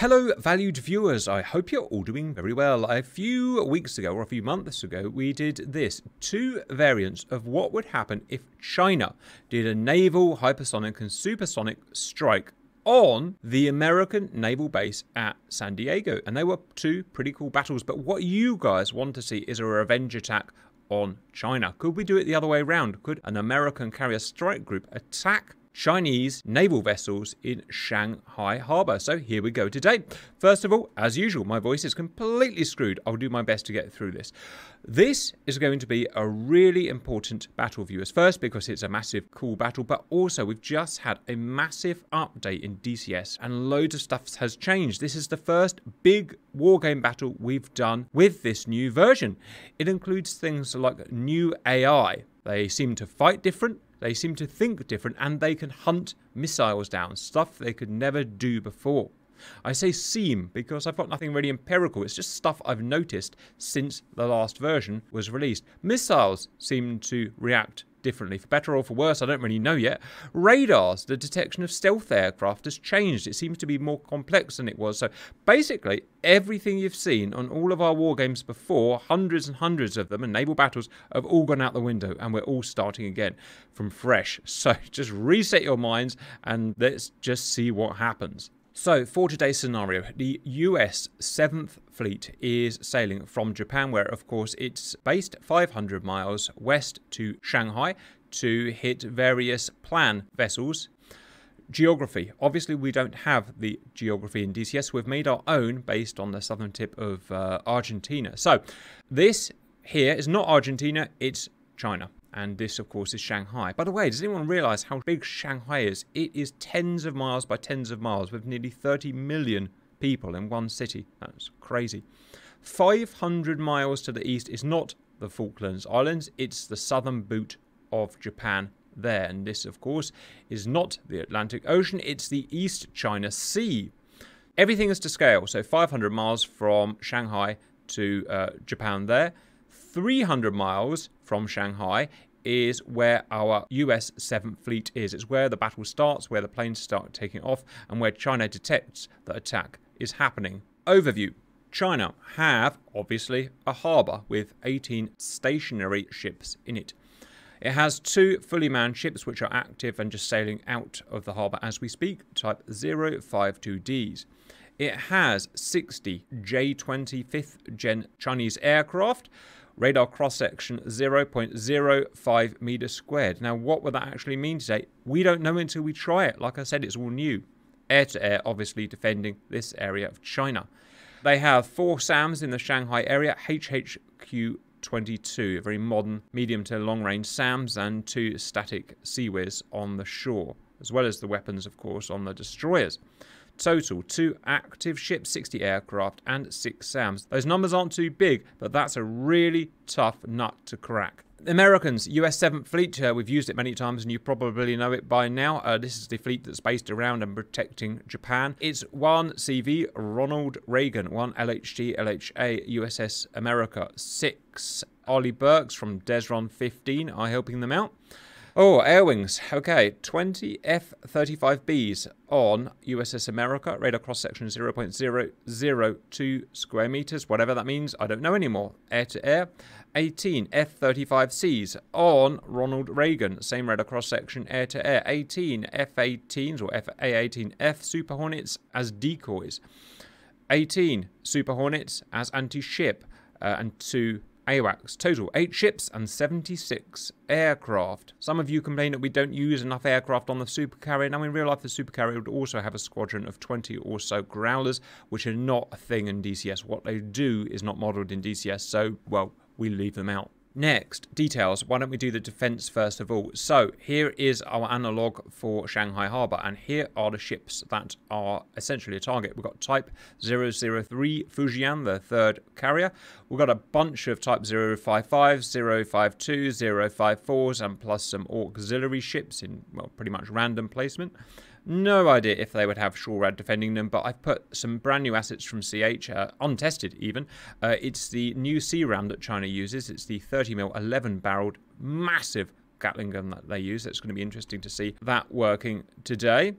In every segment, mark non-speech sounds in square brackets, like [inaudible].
Hello, valued viewers. I hope you're all doing very well. A few weeks ago, or a few months ago, we did this two variants of what would happen if China did a naval, hypersonic, and supersonic strike on the American naval base at San Diego. And they were two pretty cool battles. But what you guys want to see is a revenge attack on China. Could we do it the other way around? Could an American carrier strike group attack Chinese naval vessels in Shanghai Harbour. So here we go today. First of all, as usual, my voice is completely screwed. I'll do my best to get through this. This is going to be a really important battle, viewers. First, because it's a massive, cool battle, but also we've just had a massive update in DCS and loads of stuff has changed. This is the first big wargame battle we've done with this new version. It includes things like new AI. They seem to fight different, they seem to think different and they can hunt missiles down, stuff they could never do before. I say seem because I've got nothing really empirical, it's just stuff I've noticed since the last version was released. Missiles seem to react differently. For better or for worse, I don't really know yet. Radars, the detection of stealth aircraft has changed. It seems to be more complex than it was. So basically, everything you've seen on all of our war games before, hundreds and hundreds of them, and naval battles, have all gone out the window, and we're all starting again from fresh. So [laughs] just reset your minds and let's just see what happens. So, for today's scenario, the US 7th Fleet is sailing from Japan, where, of course, it's based 500 miles west to Shanghai to hit various PLAN vessels. Geography. Obviously, we don't have the geography in DCS. We've made our own based on the southern tip of uh, Argentina. So, this here is not Argentina, it's China and this, of course, is Shanghai. By the way, does anyone realize how big Shanghai is? It is tens of miles by tens of miles with nearly 30 million people in one city. That's crazy. 500 miles to the east is not the Falklands Islands, it's the southern boot of Japan there. And this, of course, is not the Atlantic Ocean, it's the East China Sea. Everything is to scale, so 500 miles from Shanghai to uh, Japan there. 300 miles from Shanghai is where our US 7th Fleet is. It's where the battle starts, where the planes start taking off, and where China detects that attack is happening. Overview. China have, obviously, a harbour with 18 stationary ships in it. It has two fully manned ships which are active and just sailing out of the harbour as we speak, type 052Ds. It has 60 J-25th gen Chinese aircraft, radar cross section 0.05 meters squared. Now, what would that actually mean today? We don't know until we try it. Like I said, it's all new. Air to air, obviously defending this area of China. They have four SAMs in the Shanghai area, HHQ 22, a very modern medium to long range SAMs, and two static CIWS on the shore, as well as the weapons, of course, on the destroyers. Total, two active ships, 60 aircraft, and six SAMs. Those numbers aren't too big, but that's a really tough nut to crack. Americans, US 7th Fleet, uh, we've used it many times and you probably know it by now. Uh, this is the fleet that's based around and protecting Japan. It's one CV Ronald Reagan, one LHG LHA USS America, six Arleigh Burkes from Desron 15 are helping them out. Oh, air wings. Okay, 20 F 35Bs on USS America, radar cross section 0.002 square meters, whatever that means, I don't know anymore. Air to air. 18 F 35Cs on Ronald Reagan, same radar cross section, air to air. 18 F 18s or FA 18F Super Hornets as decoys. 18 Super Hornets as anti ship, uh, and two AWACS. Total 8 ships and 76 aircraft. Some of you complain that we don't use enough aircraft on the supercarrier. Now, in real life, the supercarrier would also have a squadron of 20 or so growlers, which are not a thing in DCS. What they do is not modelled in DCS, so, well, we leave them out. Next, details. Why don't we do the defense first of all? So here is our analog for Shanghai Harbor, and here are the ships that are essentially a target. We've got Type 003 Fujian, the third carrier. We've got a bunch of Type 055, 052, 054s, and plus some auxiliary ships in, well, pretty much random placement. No idea if they would have SHORAD defending them, but I've put some brand new assets from CH, uh, untested even. Uh, it's the new CRAM that China uses. It's the 30mm 11 barreled massive Gatling gun that they use. It's going to be interesting to see that working today.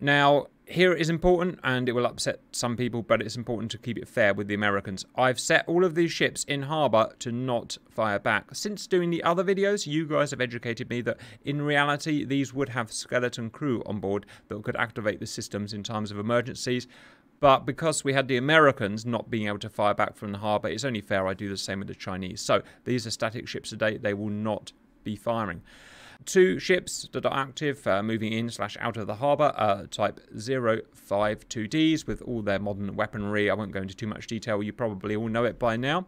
Now, here is important and it will upset some people, but it's important to keep it fair with the Americans. I've set all of these ships in harbour to not fire back. Since doing the other videos, you guys have educated me that in reality, these would have skeleton crew on board that could activate the systems in times of emergencies. But because we had the Americans not being able to fire back from the harbour, it's only fair I do the same with the Chinese. So these are static ships today. They will not be firing. Two ships that are active, uh, moving in slash out of the harbour, uh, type 052Ds with all their modern weaponry. I won't go into too much detail. You probably all know it by now.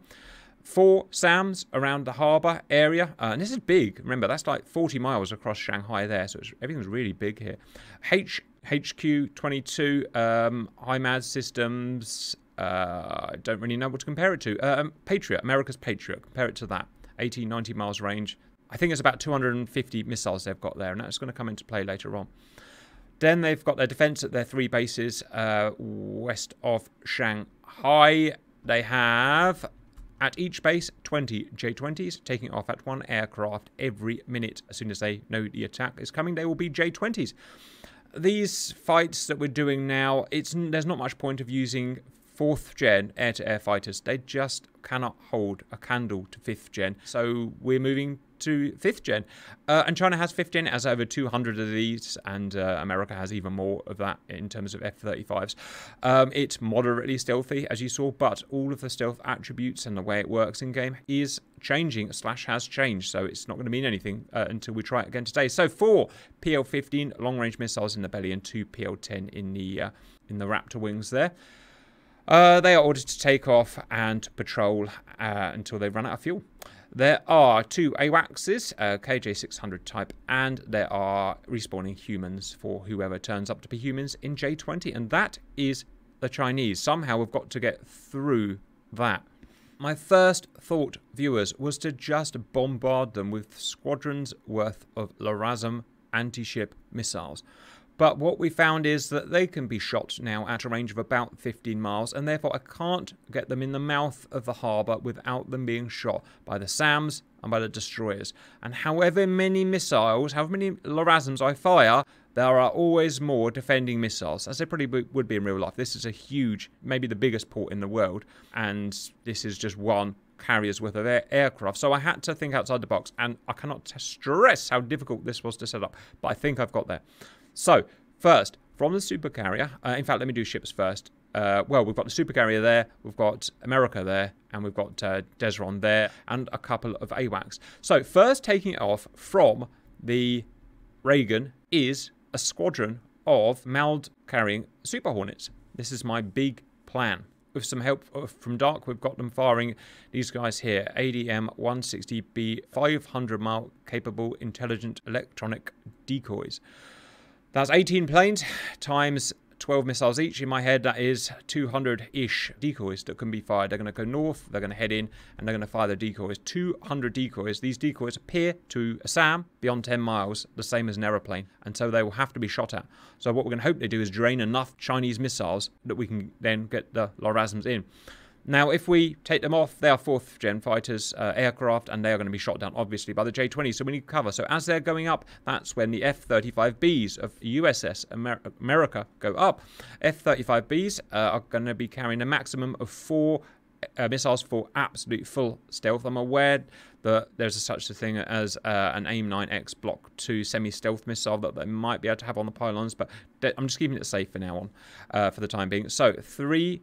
Four SAMs around the harbour area. Uh, and this is big. Remember, that's like 40 miles across Shanghai there. So everything's really big here. H HQ22 um, HIMARS systems. Uh, I don't really know what to compare it to. Um, Patriot, America's Patriot. Compare it to that. 80, 90 miles range. I think it's about 250 missiles they've got there, and that's going to come into play later on. Then they've got their defense at their three bases uh, west of Shanghai. They have at each base 20 J20s taking off at one aircraft every minute. As soon as they know the attack is coming, they will be J20s. These fights that we're doing now, it's there's not much point of using fourth gen air to air fighters. They just cannot hold a candle to fifth gen. So we're moving to fifth gen. Uh, and China has fifth gen, it has over 200 of these, and uh, America has even more of that in terms of F 35s. Um, it's moderately stealthy, as you saw, but all of the stealth attributes and the way it works in game is changing, slash has changed, so it's not going to mean anything uh, until we try it again today. So, four PL 15 long range missiles in the belly, and two PL 10 in the, uh, in the Raptor wings there. Uh, they are ordered to take off and patrol uh, until they run out of fuel. There are two AWACSs, uh, KJ600 type, and there are respawning humans for whoever turns up to be humans in J20, and that is the Chinese. Somehow we've got to get through that. My first thought, viewers, was to just bombard them with squadrons worth of LRASM anti-ship missiles. But what we found is that they can be shot now at a range of about 15 miles, and therefore I can't get them in the mouth of the harbour without them being shot by the SAMs and by the destroyers. And however many missiles, however many LRASMs I fire, there are always more defending missiles, as there probably would be in real life. This is a huge, maybe the biggest port in the world, and this is just one carrier's worth of air aircraft. So I had to think outside the box, and I cannot stress how difficult this was to set up, but I think I've got there. So, first, from the supercarrier, uh, in fact, let me do ships first. Uh, well, we've got the supercarrier there, we've got America there, and we've got uh, Desron there, and a couple of AWACS. So, first taking off from the Reagan is a squadron of MALD carrying Super Hornets. This is my big plan. With some help from Dark, we've got them firing these guys here ADM 160B 500 mile capable intelligent electronic decoys. That's 18 planes times 12 missiles each. In my head, that is 200-ish decoys that can be fired. They're going to go north, they're going to head in, and they're going to fire the decoys. 200 decoys. These decoys appear to SAM beyond 10 miles, the same as an aeroplane, and so they will have to be shot at. So what we're going to hope they do is drain enough Chinese missiles that we can then get the LRASMs in. Now, if we take them off, they are fourth gen fighters, uh, aircraft, and they are going to be shot down, obviously, by the J 20. So we need cover. So as they're going up, that's when the F 35Bs of USS Amer America go up. F 35Bs uh, are going to be carrying a maximum of four uh, missiles for absolute full stealth. I'm aware that there's a such a thing as uh, an AIM-9X Block 2 semi-stealth missile that they might be able to have on the pylons, but I'm just keeping it safe for now on, uh, for the time being. So three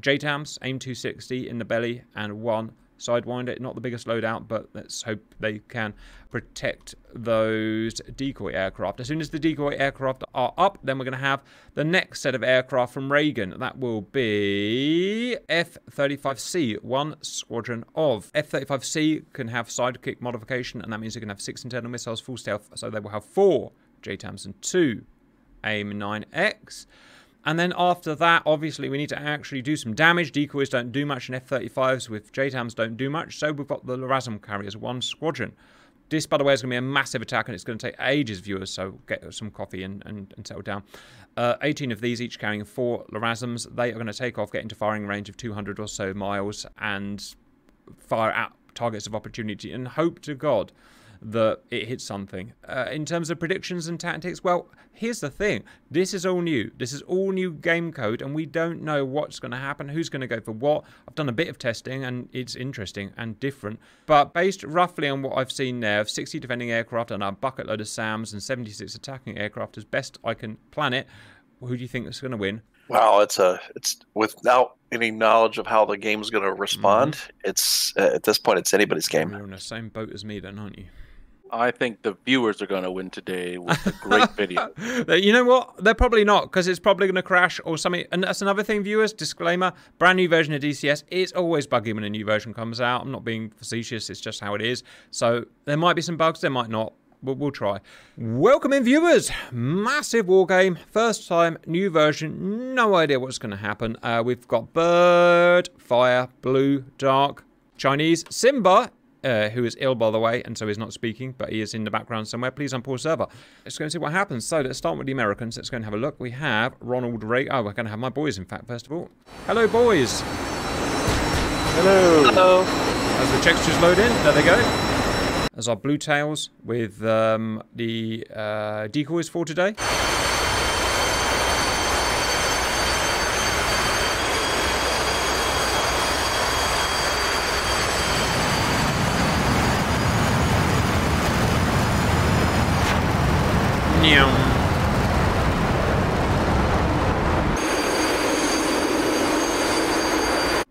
JATMs, AIM 260 in the belly, and one Sidewinder. Not the biggest loadout, but let's hope they can protect those decoy aircraft. As soon as the decoy aircraft are up, then we're going to have the next set of aircraft from Reagan. That will be F-35C, one squadron of. F-35C can have sidekick modification, and that means it can have six internal missiles, full stealth, so they will have four JATMs and two AIM-9X. And then after that, obviously, we need to actually do some damage. Decoys don't do much, and F-35s with JATMs don't do much. So we've got the LRASM carriers, one squadron. This, by the way, is going to be a massive attack, and it's going to take ages, viewers, so get some coffee and, and, and settle down. Uh, 18 of these, each carrying four LRASMs. They are going to take off, get into firing range of 200 or so miles, and fire at targets of opportunity, and hope to God that it hits something. Uh, in terms of predictions and tactics, well, here's the thing. This is all new. This is all new game code, and we don't know what's going to happen, who's going to go for what. I've done a bit of testing, and it's interesting and different. But based roughly on what I've seen there of 60 defending aircraft and a bucket load of SAMs and 76 attacking aircraft as best I can plan it, who do you think is going to win? Well, it's a it's without any knowledge of how the game's going to respond. Mm-hmm. It's uh, at this point, it's anybody's game. You're in the same boat as me, then, aren't you? I think the viewers are going to win today with a great video. [laughs] you know what? They're probably not because it's probably going to crash or something. And that's another thing, viewers. Disclaimer: brand new version of DCS. It's always buggy when a new version comes out. I'm not being facetious. It's just how it is. So there might be some bugs. There might not we'll, we'll try. Welcome in, viewers. Massive war game. First time, new version. No idea what's going to happen. Uh, we've got Bird, Fire, Blue, Dark, Chinese, Simba. Uh, who is ill, by the way, and so he's not speaking, but he is in the background somewhere. Please unpause server. Let's go and see what happens. So let's start with the Americans. Let's go and have a look. We have Ronald Reagan. Oh, we're going to have my boys, in fact, first of all. Hello, boys. Hello. Hello. As the textures load in, there they go as our blue tails with um, the uh, decoys for today.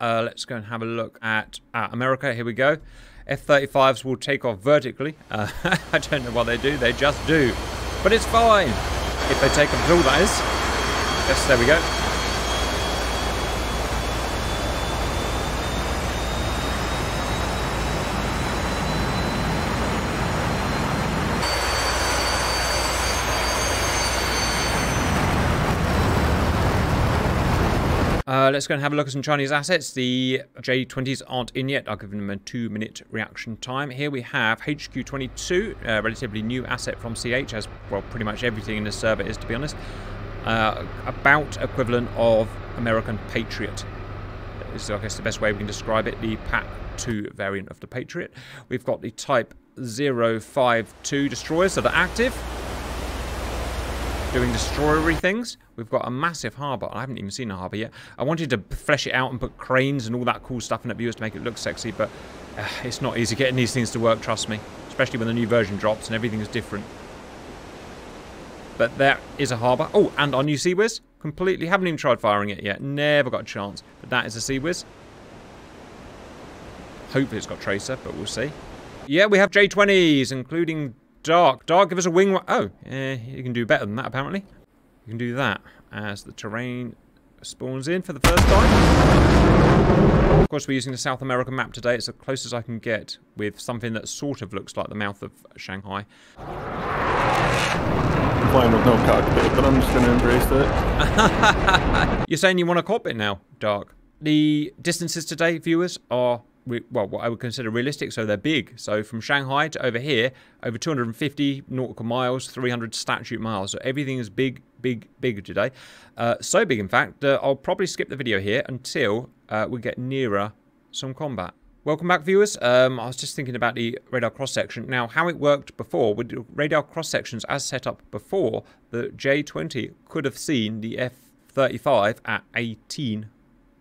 Uh, let's go and have a look at uh, America. Here we go. F-35s will take off vertically. Uh, [laughs] I don't know what they do, they just do. But it's fine. If they take control, that is. Yes, there we go. Uh, let's go and have a look at some Chinese assets. The J20s aren't in yet. I'll give them a two minute reaction time. Here we have HQ22, a relatively new asset from CH, as well, pretty much everything in this server is, to be honest. Uh, about equivalent of American Patriot. Is, I guess, the best way we can describe it. The PAC 2 variant of the Patriot. We've got the Type 052 destroyers that are active doing destroyery things. We've got a massive harbour. I haven't even seen a harbour yet. I wanted to flesh it out and put cranes and all that cool stuff in it viewers to make it look sexy, but uh, it's not easy getting these things to work, trust me. Especially when the new version drops and everything is different. But there is a harbour. Oh, and our new Sea Completely haven't even tried firing it yet. Never got a chance. But that is a Sea Hopefully it's got Tracer, but we'll see. Yeah, we have J20s, including Dark. Dark, give us a wing. Oh, eh, you can do better than that, apparently. You can do that as the terrain spawns in for the first time. Of course, we're using the South American map today. It's the closest I can get with something that sort of looks like the mouth of Shanghai. I'm flying with no cockpit, but I'm just going to embrace it. [laughs] You're saying you want a cockpit now, Dark? The distances today, viewers, are well, what I would consider realistic. So they're big. So from Shanghai to over here, over 250 nautical miles, 300 statute miles. So everything is big, big, big today. Uh, so big, in fact, that I'll probably skip the video here until uh, we get nearer some combat. Welcome back, viewers. Um, I was just thinking about the radar cross-section. Now, how it worked before, with radar cross-sections as set up before, the J20 could have seen the F-35 at 18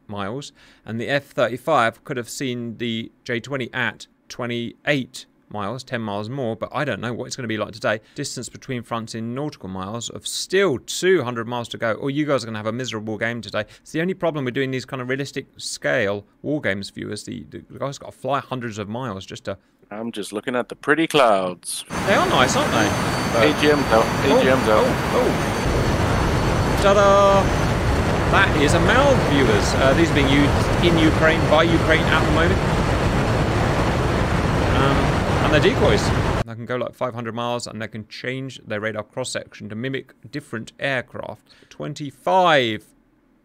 miles, and the F-35 could have seen the J-20 at 28 miles, 10 miles more, but I don't know what it's going to be like today. Distance between fronts in nautical miles of still 200 miles to go. Or you guys are going to have a miserable game today. It's the only problem with doing these kind of realistic scale war games, viewers. The, the guys got to fly hundreds of miles just to... I'm just looking at the pretty clouds. They are nice, aren't they? But... AGM's out. AGM's oh, out. Oh, oh. Ta-da! That is a MALD, viewers. Uh, these are being used in Ukraine, by Ukraine at the moment. They're decoys. They can go like 500 miles and they can change their radar cross-section to mimic different aircraft. 25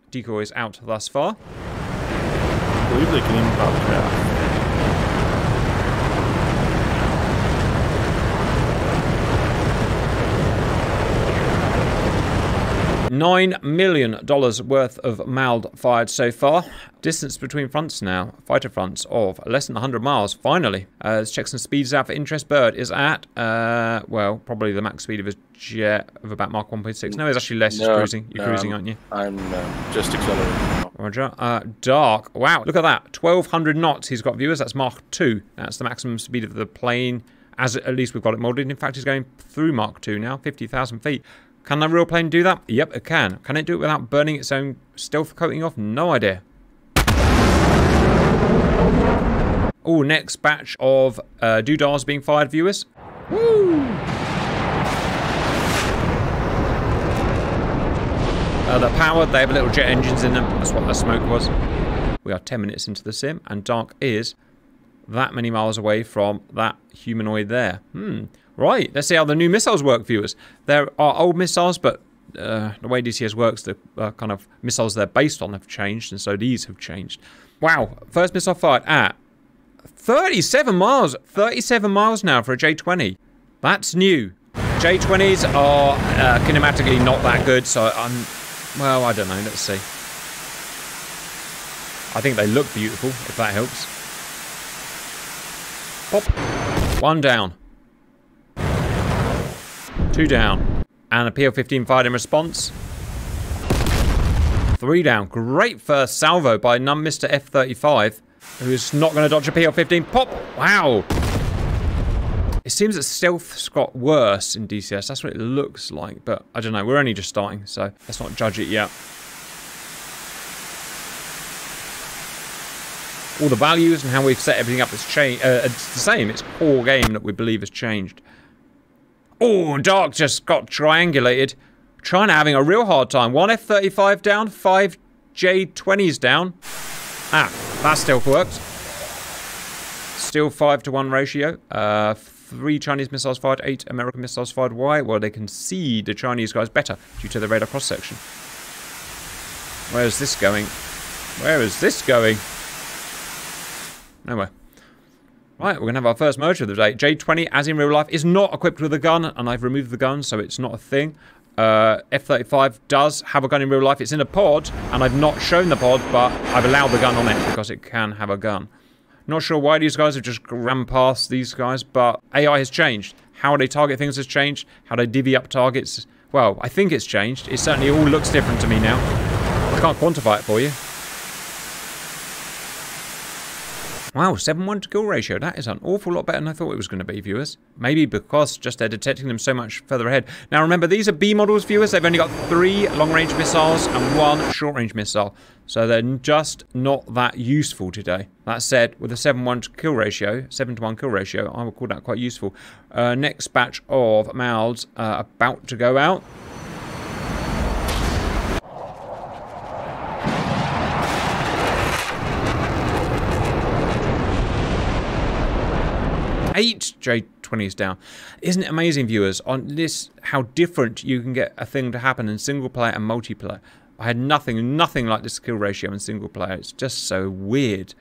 decoys out thus far. I believe they can even pop craft. $9 million worth of MALD fired so far. Distance between fronts now, fighter fronts of less than 100 miles, finally. Uh, let's check some speeds out for interest. Bird is at, uh, well, probably the max speed of his jet of about Mach 1.6. No, it's actually less. It's No, cruising. You're no, cruising, aren't you? I'm um, just accelerating. Roger. Uh, dark. Wow, look at that. 1200 knots he's got viewers. That's Mach 2. That's the maximum speed of the plane, as at least we've got it molded. In fact, he's going through Mach 2 now, 50,000 feet. Can the real plane do that? Yep, it can. Can it do it without burning its own stealth coating off? No idea. Oh, next batch of uh, doodahs being fired, viewers. Woo! Uh, they're powered, they have little jet engines in them. That's what the smoke was. We are 10 minutes into the sim, and Dark is that many miles away from that humanoid there. Hmm. Right, let's see how the new missiles work, viewers. There are old missiles, but uh, the way DCS works, the uh, kind of missiles they're based on have changed, and so these have changed. Wow, first missile fired at 37 miles. 37 miles now for a J20. That's new. J20s are uh, kinematically not that good, so I'm. Well, I don't know. Let's see. I think they look beautiful, if that helps. Pop. One down. Two down. And a PL-15 fired in response. Three down. Great first salvo by none Mr. F-35, who's not going to dodge a PL-15. Pop! Wow! It seems that stealth's got worse in DCS. That's what it looks like. But I don't know. We're only just starting, so let's not judge it yet. All the values and how we've set everything up has changed. Uh, it's the same. It's core game that we believe has changed. Oh, Dark just got triangulated. China having a real hard time. One F-35 down, five J-20s down. Ah, that still worked. Still five to one ratio. Uh, three Chinese missiles fired, eight American missiles fired. Why? Well, they can see the Chinese guys better due to the radar cross section. Where is this going? Where is this going? Nowhere. Right, we're going to have our first merger of the day. J20, as in real life, is not equipped with a gun, and I've removed the gun, so it's not a thing. Uh, F-35 does have a gun in real life. It's in a pod, and I've not shown the pod, but I've allowed the gun on it because it can have a gun. Not sure why these guys have just ran past these guys, but AI has changed. How they target things has changed. How they divvy up targets, well, I think it's changed. It certainly all looks different to me now. I can't quantify it for you. Wow, 7-1 to kill ratio. That is an awful lot better than I thought it was going to be, viewers. Maybe because just they're detecting them so much further ahead. Now remember, these are B models, viewers. They've only got three long-range missiles and one short-range missile. So they're just not that useful today. That said, with a 7-1 to kill ratio, 7 to 1 kill ratio, I would call that quite useful. Uh, next batch of MALDs uh, about to go out. Eight J20s down. Isn't it amazing, viewers, on this, how different you can get a thing to happen in single player and multiplayer? I had nothing, nothing like this skill ratio in single player. It's just so weird.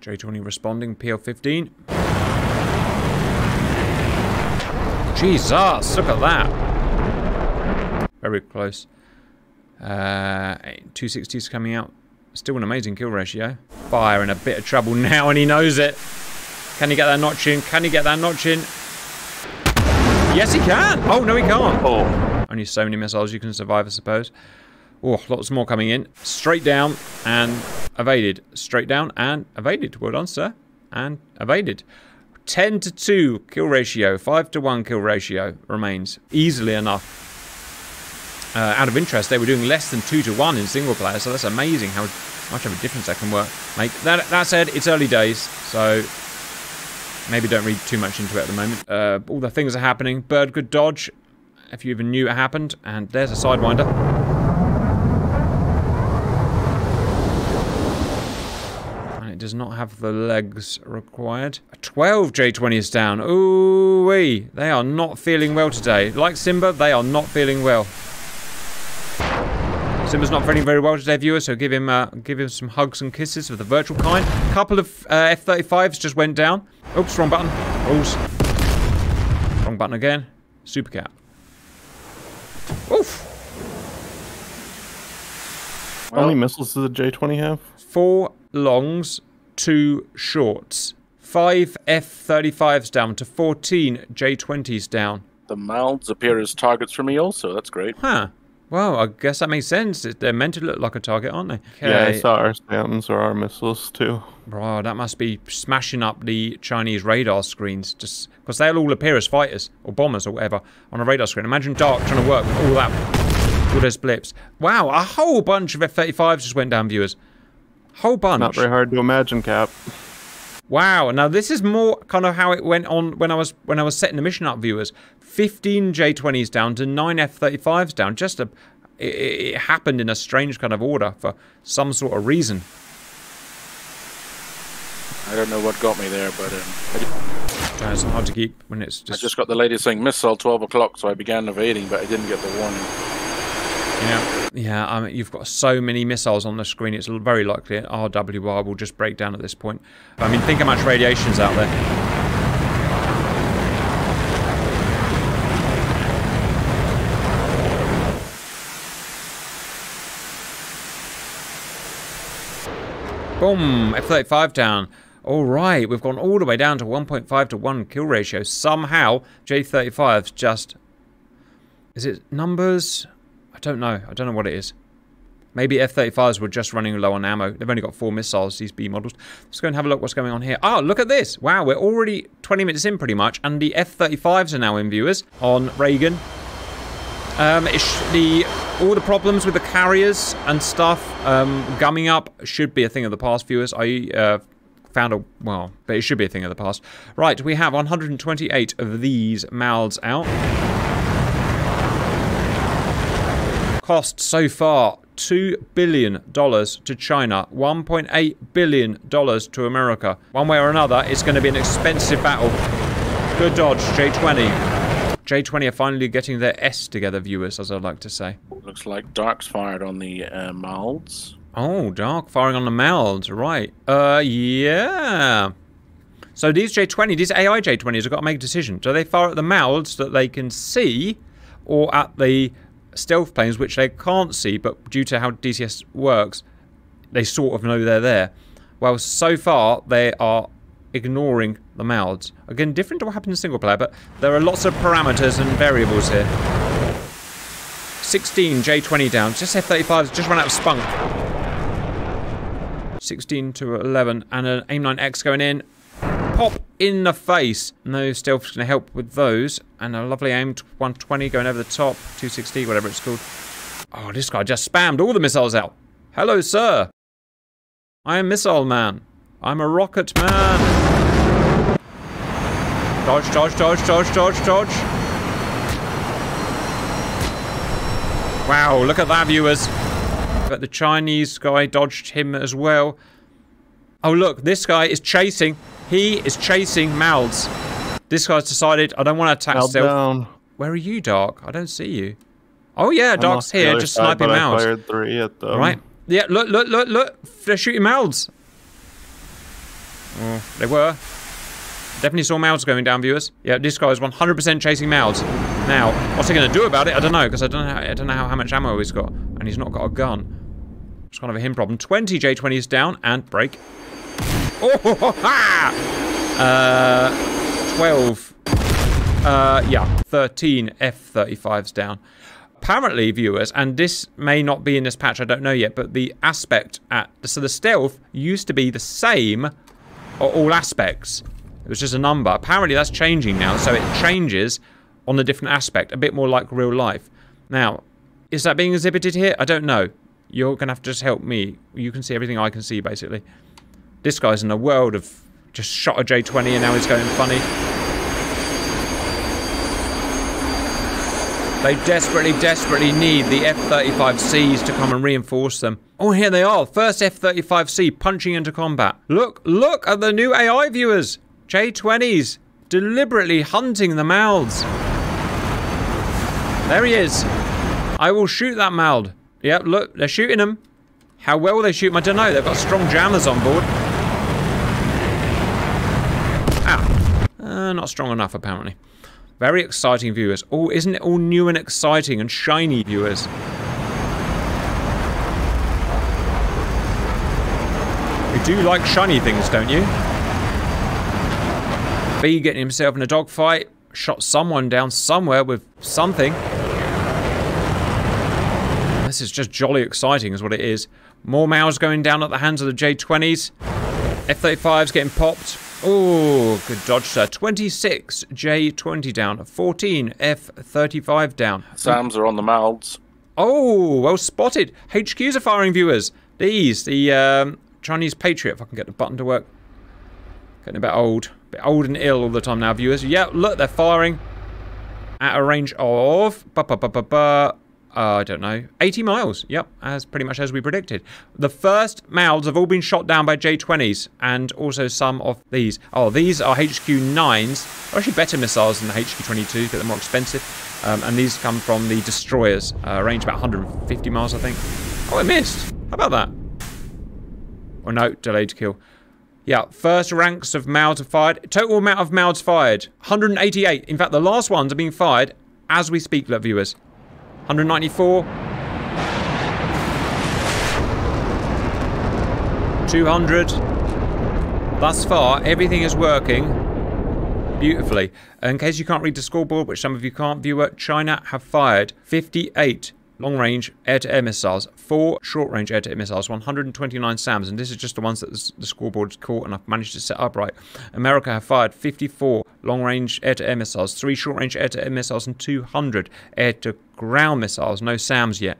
J20 responding, PL15. Jesus, look at that. Very close. Uh, 260s coming out. Still an amazing kill ratio. Fire in a bit of trouble [laughs] now, and he knows it. Can he get that notch in? Can he get that notch in? Yes, he can. Oh, no, he can't. Oh, Only so many missiles you can survive, I suppose. Oh, lots more coming in. Straight down and evaded. Straight down and evaded. Well done, sir. And evaded. 10 to 2 kill ratio. 5 to 1 kill ratio remains. Easily enough. Uh, out of interest, they were doing less than 2 to 1 in single player, so that's amazing how much of a difference that can work make. That, that said, it's early days, so maybe don't read too much into it at the moment. Uh, all the things are happening. Bird could dodge if you even knew it happened. And there's a Sidewinder. And it does not have the legs required. 12 J20 is down. Ooh wee. They are not feeling well today. Like Simba, they are not feeling well. Simba's not feeling very well today, viewers, so give him uh, give him some hugs and kisses of the virtual kind. A couple of uh, F-35s just went down. Oops, wrong button. Oops. Wrong button again. Super Cat. Oof. How many missiles does the J-20 have? Four longs, two shorts. Five F-35s down to 14 J-20s down. The mouths appear as targets for me also. That's great. Huh. Well, I guess that makes sense. They're meant to look like a target, aren't they? Yeah, I saw our Stanton's or our missiles too. Bro, that must be smashing up the Chinese radar screens, just because they'll all appear as fighters or bombers or whatever on a radar screen. Imagine Dark trying to work with all that, all those blips. Wow, a whole bunch of F-35s just went down, viewers. Whole bunch. Not very hard to imagine, Cap. Wow. Now this is more kind of how it went on when I was when I was setting the mission up, viewers. 15 J20s down to 9 F35s down. Just a it, it happened in a strange kind of order for some sort of reason. I don't know what got me there, but um, It's hard to keep when it's just. I just, got the lady saying missile 12 o'clock, so I began evading, but I didn't get the warning. Yeah yeah. I mean, you've got so many missiles on the screen. It's very likely an RWR will just break down at this point. I mean, think how much radiation's out there. Boom! F-35 down. All right, we've gone all the way down to 1.5 to 1 kill ratio. Somehow, J-35's just... Is it numbers? Don't know. I don't know what it is. Maybe F-35s were just running low on ammo. They've only got four missiles, these B models. Let's go and have a look what's going on here. Oh, look at this. Wow, we're already 20 minutes in pretty much, and the F-35s are now in viewers on Reagan. Um, the all the problems with the carriers and stuff um, gumming up should be a thing of the past, viewers. I uh, found a well, but it should be a thing of the past. Right, we have 128 of these mouths out. Cost so far $2 billion to China, $1.8 billion to America. One way or another, it's going to be an expensive battle. Good dodge, J20. J20 are finally getting their S together, viewers, as I'd like to say. Looks like Dark's fired on the uh, mouths. Oh, Dark firing on the mouths, right. Uh, yeah. So these J20, these AI J20s have got to make a decision. Do they fire at the mouths that they can see, or at the stealth planes which they can't see, but due to how DCS works, they sort of know they're there? Well, so far, they are ignoring the mouths. Again, different to what happened in single player, but there are lots of parameters and variables here. 16 J20 down. Just F-35's just run out of spunk. 16 to 11 and an AIM-9X going in. Pop in the face. No stealth's going to help with those. And a lovely AIM 120 going over the top. 260, whatever it's called. Oh, this guy just spammed all the missiles out. Hello, sir. I am Missile Man. I'm a rocket man. Dodge, dodge, dodge, dodge, dodge, dodge. Wow, look at that, viewers. But the Chinese guy dodged him as well. Oh, look, this guy is chasing. He is chasing mouths. This guy's decided, I don't want to attack stealth. down. Where are you, Dark? I don't see you. Oh, yeah, Dark's here, just side, sniping but I mouths. fired three at them. Right. Yeah, look, look, look, look. They're shooting mouths. Oh, they were. Definitely saw mouths going down, viewers. Yeah, this guy is 100% chasing mouths. Now, what's he going to do about it? I don't know, because I don't know. How, I don't know how, how much ammo he's got, and he's not got a gun. It's kind of a him problem. 20 J20s down and break. Oh, ha! Uh, 12. Uh, yeah, 13 F35s down. Apparently viewers and this may not be in this patch i don't know yet but the aspect at so the stealth used to be the same all aspects. It was just a number. Apparently that's changing now so it changes on the different aspect a bit more like real life. Now is that being exhibited here? I don't know. You're gonna have to just help me. You can see everything i can see basically this guy's in a world of just shot a j20 and now he's going funny They desperately, desperately need the F-35Cs to come and reinforce them. Oh, here they are. First F-35C punching into combat. Look, look at the new AI viewers. J-20s deliberately hunting the mouths. There he is. I will shoot that mouth. Yep, look, they're shooting him. How well they shoot him, I don't know. They've got strong jammers on board. Uh, not strong enough, apparently. Very exciting, viewers. Oh, isn't it all new and exciting and shiny, viewers? You do like shiny things, don't you? B getting himself in a dogfight, shot someone down somewhere with something. This is just jolly exciting, is what it is. More Maus going down at the hands of the J20s. F-35's getting popped. Oh, good dodge, sir. 26 J20 down. 14 F-35 down. Sams are on the mouths. Oh, well spotted. HQs are firing viewers. These, the um, Chinese Patriot, if I can get the button to work. Getting a bit old. A bit old and ill all the time now, viewers. Yeah, look, they're firing at a range of... Ba, ba, ba, ba, ba, uh, I don't know, 80 miles. Yep, as pretty much as we predicted. The first mouths have all been shot down by J20s, and also some of these. Oh, these are HQ9s. They're actually better missiles than the HQ22, but they're more expensive. Um, and these come from the destroyers, uh, range about 150 miles, I think. Oh, I missed. How about that? Or no, delayed kill. Yeah, first ranks of mouths fired. Total amount of mouths fired, 188. In fact, the last ones are being fired as we speak, viewers. 194. 200. Thus far, everything is working beautifully. In case you can't read the scoreboard, which some of you can't, viewer, China have fired 58 long-range air-to-air missiles, four short-range air-to-air missiles, 129 SAMs, and this is just the ones that the scoreboard's caught and I've managed to set up right. America have fired 54 long-range air-to-air missiles, three short-range air-to-air missiles, and 200 air-to-ground missiles. No SAMs yet.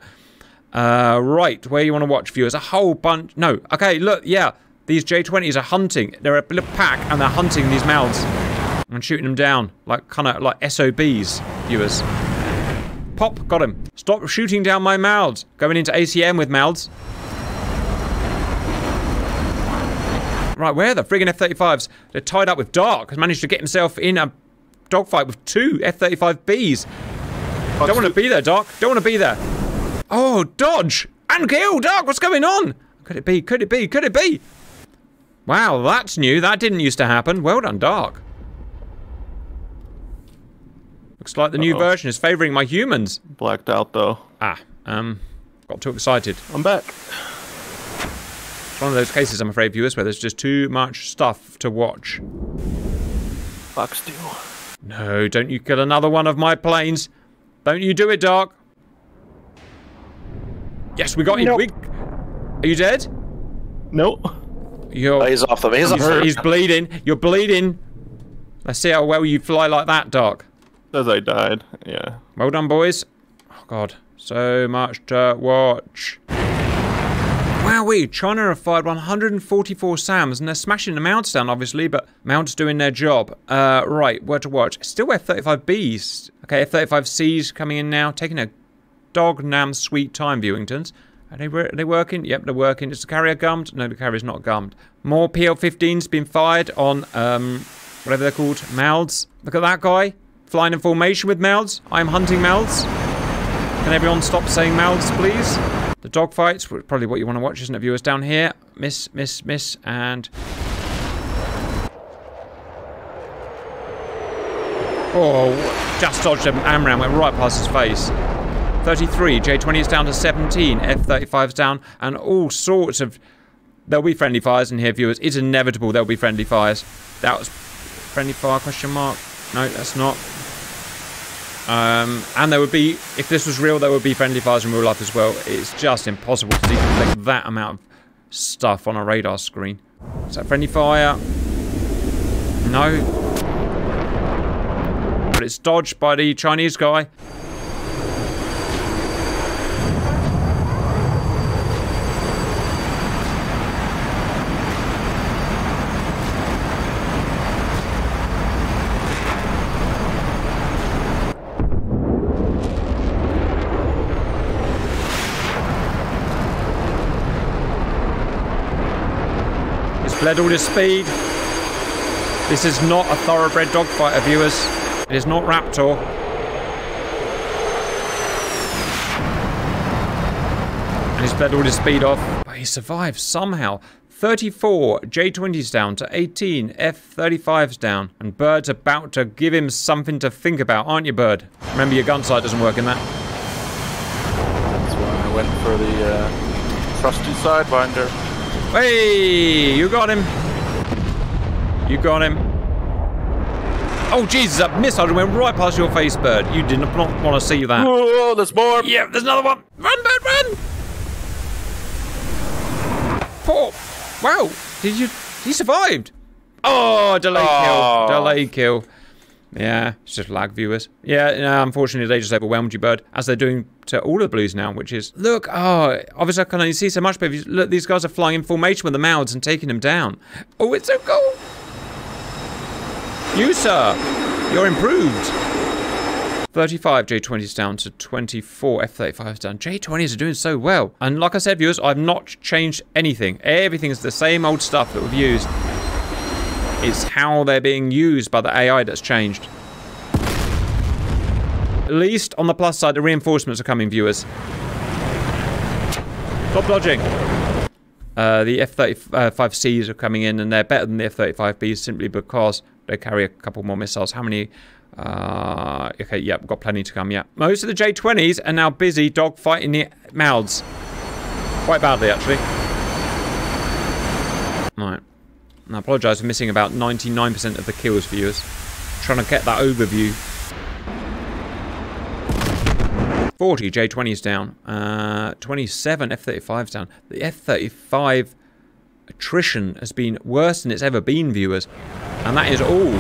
Uh, right, where you want to watch, viewers? A whole bunch. No, okay, look, yeah, these J20s are hunting. They're a pack, and they're hunting these mouths and shooting them down like kind of like SOBs, viewers. Pop, got him. Stop shooting down my mouths. Going into ACM with mouths. Right, where the friggin' F-35s? They're tied up with Dark. Has managed to get himself in a dogfight with two F-35Bs. Don't want to be there, Dark. Don't want to be there. Oh, dodge! And kill! Doc. what's going on? Could it be? Could it be? Could it be? Wow, that's new. That didn't used to happen. Well done, Doc. Looks like the new Uh-oh. version is favouring my humans. Blacked out though. Ah, um, got too excited. I'm back. It's one of those cases, I'm afraid, viewers, where there's just too much stuff to watch. Box deal. No, don't you kill another one of my planes. Don't you do it, Dark. Yes, we got him. Nope. We... Are you dead? Nope. You're... Oh, he's off the. He's, He's, he's bleeding. You're bleeding. Let's see how well you fly like that, Doc. Says I died. Yeah. Well done, boys. Oh, God. So much to watch. Wowee, China have fired 144 SAMs and they're smashing the mounts down, obviously, but mounts doing their job. Uh, right, where to watch? Still F-35Bs. Okay, F-35Cs coming in now, taking a dog nam sweet time, Viewingtons. Are they, are they working? Yep, they're working. Is the carrier gummed? No, the carrier's not gummed. More PL-15s being fired on, um, whatever they're called, mouths. Look at that guy, flying in formation with mouths. I'm hunting mouths. Can everyone stop saying mouths, please? The dogfights, which probably what you want to watch, isn't it, viewers? Down here, miss, miss, miss, and... Oh, just dodged an AMRAAM went right past his face. 33, J20 is down to 17, F35 is down, and all sorts of... There'll be friendly fires in here, viewers. It's inevitable there'll be friendly fires. That was friendly fire, question mark? No, that's not. Um, and there would be, if this was real, there would be friendly fires in real life as well. It's just impossible to detect that amount of stuff on a radar screen. Is that friendly fire? No. But it's dodged by the Chinese guy. All his speed. This is not a thoroughbred dogfighter, viewers. It is not Raptor. And he's bled all his speed off. But he survived somehow. 34, J20's down to 18, F35's down. And Bird's about to give him something to think about, aren't you, Bird? Remember your gun sight doesn't work in that. That's why I went for the uh, trusty sidewinder. Hey, you got him. You got him. Oh, Jesus, that missile just went right past your face, Bird. You did not want to see that. Oh, oh, there's more. Yeah, there's another one. Run, Bird, run! Poor. Wow, did you. He survived. Oh, delayed Oh. kill. Delayed kill. Yeah, it's just lag viewers. Yeah, no, unfortunately, they just overwhelmed you, bud, as they're doing to all the blues now, which is look. Oh, obviously, I can only see so much, but you look, these guys are flying in formation with the MALDs and taking them down. Oh, it's so cool. You, sir, you're improved. 35 J20's down to 24 F35's down. J20s are doing so well. And like I said, viewers, I've not changed anything. Everything's the same old stuff that we've used. It's how they're being used by the AI that's changed. At least on the plus side, the reinforcements are coming, viewers. Stop dodging. Uh, the F-35Cs are coming in, and they're better than the F-35Bs simply because they carry a couple more missiles. How many? Uh, okay, yep, we've got plenty to come, yeah. Most of the J-20s are now busy dogfighting the MALDs. Quite badly, actually. Right. And I apologise for missing about 99% of the kills, viewers. Trying to get that overview. 40 J20's down. Uh, 27 F35's down. The F35 attrition has been worse than it's ever been, viewers. And that is all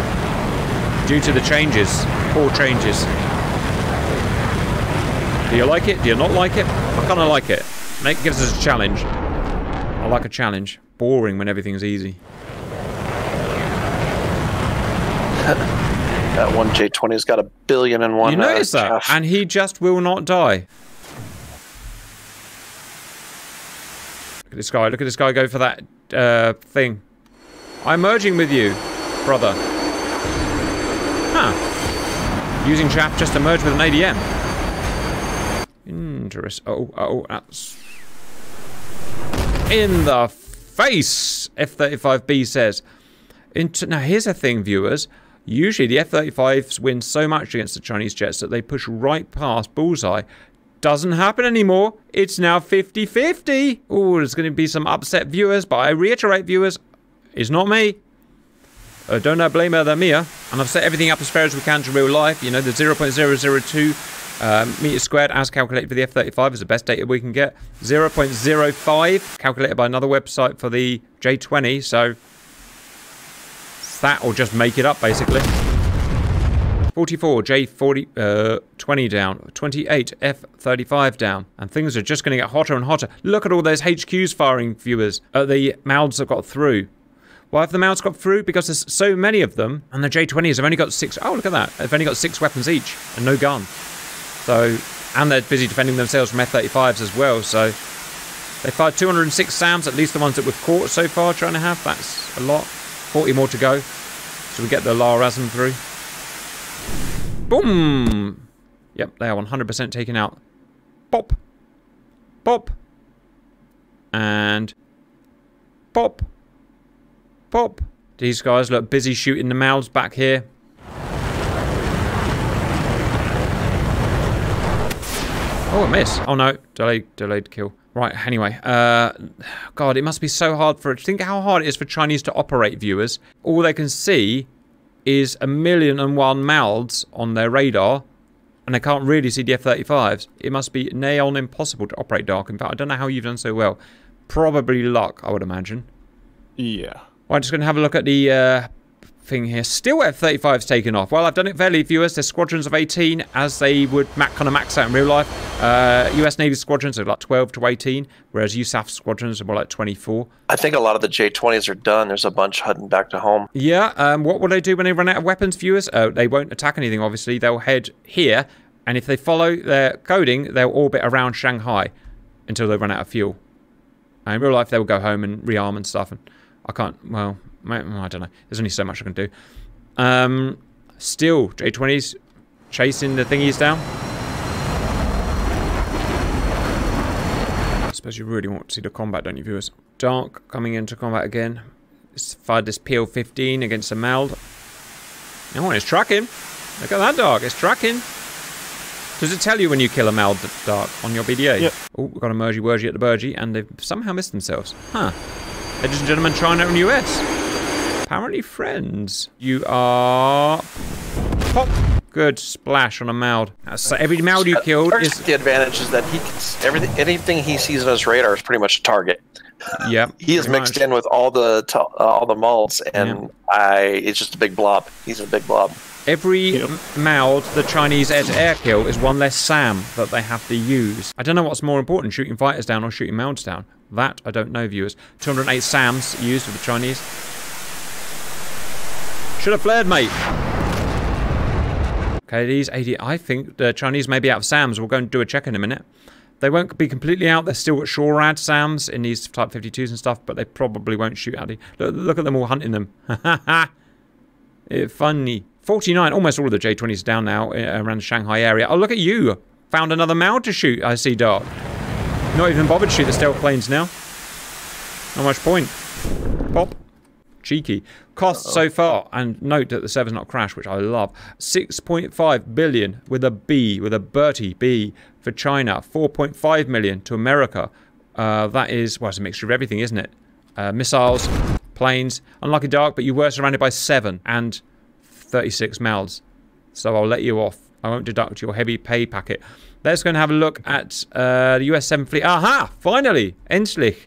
due to the changes. Poor changes. Do you like it? Do you not like it? I kind of like it. It gives us a challenge. I like a challenge. Boring when everything's easy. That one J20's got a billion and one. you uh, notice that? chaff. And he just will not die. Look at this guy. Look at this guy go for that uh, thing. I'm merging with you, brother. Huh. Using chaff just to merge with an ADM. Interesting. Oh, oh, that's... In the face, F-35B says. Inter- now, here's a thing, viewers. Usually, the F-35s win so much against the Chinese jets that they push right past Bullseye. Doesn't happen anymore. It's now 50-50. Oh, there's going to be some upset viewers, but I reiterate, viewers, it's not me. Uh, don't uh, blame her, they're Mia. And I've set everything up as fair as we can to real life. You know, the 0.002 um, meters squared as calculated for the F-35 is the best data we can get. 0.05 calculated by another website for the J20. So that or just make it up, basically. 44, J40, uh, 20 down. 28, F35 down. And things are just going to get hotter and hotter. Look at all those HQs firing, viewers. Uh, the MALDs have got through. Why have the MALDs got through? Because there's so many of them, and the J20s have only got six. Oh, look at that. They've only got six weapons each, and no gun. So, and they're busy defending themselves from F-35s as well. So, they fired 206 SAMs, at least the ones that we've caught so far. Trying to have that's a lot. 40 more to go. So we get the LRASM through. Boom! Yep, they are 100% taken out. Pop. Pop. And pop. Pop. These guys look busy shooting the MALDs back here. Oh, a miss. Oh no, delayed, delayed kill. Right, anyway, uh, God, it must be so hard for, it. think how hard it is for Chinese to operate viewers. All they can see is a million and one MALDs on their radar, and they can't really see the F-35s. It must be near on impossible to operate dark. In fact, I don't know how you've done so well. Probably luck, I would imagine. Yeah. Well, I'm just going to have a look at the uh, thing here. Still F-35's taken off. Well, I've done it fairly, viewers. There's squadrons of 18, as they would ma- kind of max out in real life. Uh, US Navy squadrons are like 12 to 18, whereas USAF squadrons are more like 24. I think a lot of the J20s are done. There's a bunch heading back to home. Yeah, um, what will they do when they run out of weapons, viewers? Uh, they won't attack anything, obviously. They'll head here, and if they follow their coding, they'll orbit around Shanghai until they run out of fuel. And in real life, they will go home and rearm and stuff. And I can't, well, I don't know. There's only so much I can do. Um, still, J20s chasing the thingies down. I suppose you really want to see the combat, don't you, viewers? Dark coming into combat again. It's fired this PL-15 against the MALD. Oh, it's tracking. Look at that, Dark. It's tracking. Does it tell you when you kill a MALD, Dark, on your BDA? Yep. Oh, we've got a Mergy Wergy at the Burgy, and they've somehow missed themselves. Huh. Ladies and gentlemen, China and US. Apparently friends. You are... Pop. Good splash on a MALD. So every MALD you killed First, is... the advantage is that he can, s- everything anything he sees on his radar is pretty much a target. [laughs] Yep. He is mixed much. in with all the to- uh, all the MALDs, and I it's just a big blob. He's a big blob. Every Yep. m MALD the Chinese air-to-air kill is one less SAM that they have to use. I don't know what's more important, shooting fighters down or shooting MALDs down. That, I don't know, viewers. 208 SAMs used with the Chinese. Should have flared, mate. Okay, these 80... I think the Chinese may be out of SAMs. We'll go and do a check in a minute. They won't be completely out. They're still got SHORAD SAMs in these Type 52s and stuff, but they probably won't shoot out. Look, look at them all hunting them. [laughs] Eh, funny. 49, almost all of the J20s down now uh, around the Shanghai area. Oh, look at you. Found another MALD to shoot, I see, Dark. Not even bothered to shoot the stealth planes now. Not much point. Pop. Cheeky. Cost so far, and note that the server's not crashed, which I love. 6.5 billion with a B, with a Bertie B for China. 4.5 million to America. Uh, that is, well, it's a mixture of everything, isn't it? Uh, missiles, planes. Unlucky Dark, but you were surrounded by seven and 36 MALDs. So I'll let you off. I won't deduct your heavy pay packet. Let's go and have a look at uh, the US 7 fleet. Aha! Finally! Endlich!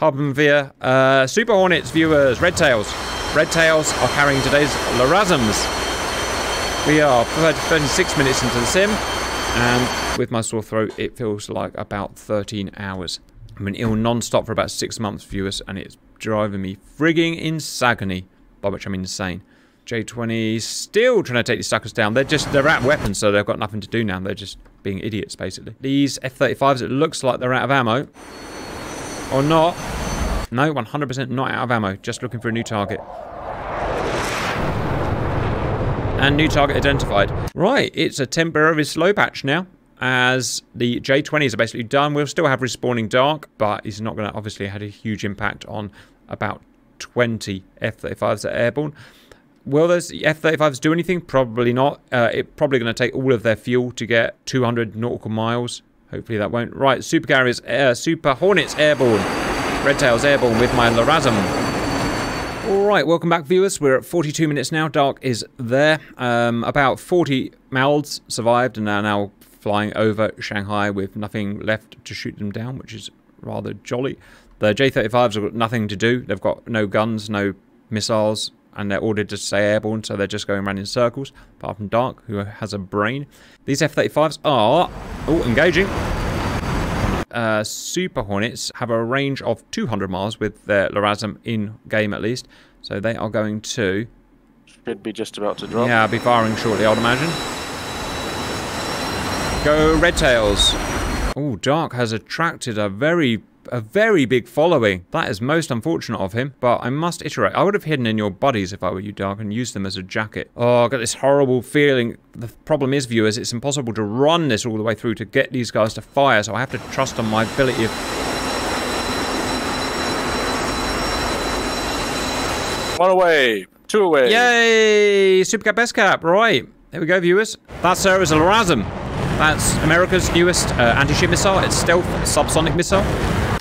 Habenwehr. Uh, Super Hornets viewers, Red Tails. Red Tails are carrying today's LRASMs. We are 36 minutes into the sim, and with my sore throat, it feels like about 13 hours. I've been ill non-stop for about six months, viewers, and it's driving me frigging insagony, by which I mean insane. J20 still trying to take these suckers down. They're just, they're out weapons, so they've got nothing to do now. They're just being idiots, basically. These F-35s, it looks like they're out of ammo. Or not. No, 100% not out of ammo. Just looking for a new target. And new target identified. Right, it's a temporary slow patch now. As the J20s are basically done. We'll still have respawning dark, but it's not going to obviously had a huge impact on about 20 F-35s that are airborne. Will those F-35s do anything? Probably not. Uh, it's probably going to take all of their fuel to get 200 nautical miles. Hopefully that won't. Right, Super Carriers, uh, Super Hornets airborne. Red Tails airborne with my LRASM. Alright, welcome back viewers. We're at 42 minutes now. Dark is there. Um, about 40 MALDs survived and are now flying over Shanghai with nothing left to shoot them down, which is rather jolly. The J-35s have got nothing to do. They've got no guns, no missiles, and they're ordered to stay airborne, so they're just going around in circles, apart from Dark, who has a brain. These F-35s are... Oh, engaging. Uh, Super Hornets have a range of 200 miles with their LRASM in-game at least, so they are going to... Should be just about to drop. Yeah, I'll be firing shortly, I'd imagine. Go Red Tails. Oh, Dark has attracted a very a very big following. That is most unfortunate of him, but I must iterate. I would have hidden in your buddies if I were you, Dark, and used them as a jacket. Oh, I got this horrible feeling. The problem is, viewers, it's impossible to run this all the way through to get these guys to fire, so I have to trust on my ability of... One away, two away. Yay! Super Best Cap, right. There we go, viewers. That, sir, is a LRASM. That's America's newest uh, anti-ship missile. It's stealth subsonic missile.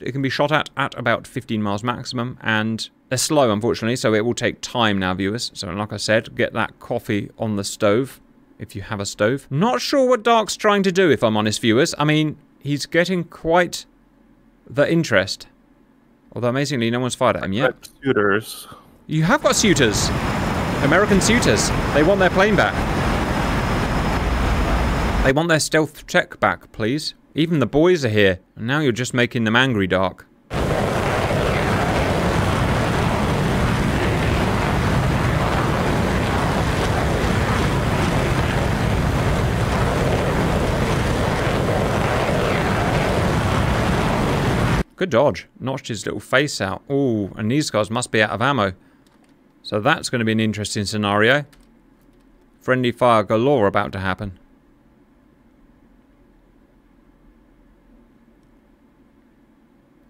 It can be shot at at about 15 miles maximum, and they're slow, unfortunately, so it will take time now, viewers. So, like I said, get that coffee on the stove, if you have a stove. Not sure what Dark's trying to do, if I'm honest, viewers. I mean, he's getting quite the interest. Although, amazingly, no one's fired at him yet. Suitors. You have got suitors. American suitors. They want their plane back. They want their stealth check back, please. Even the boys are here. And now you're just making them angry, Dark. Good dodge. Notched his little face out. Oh, and these guys must be out of ammo. So that's going to be an interesting scenario. Friendly fire galore about to happen.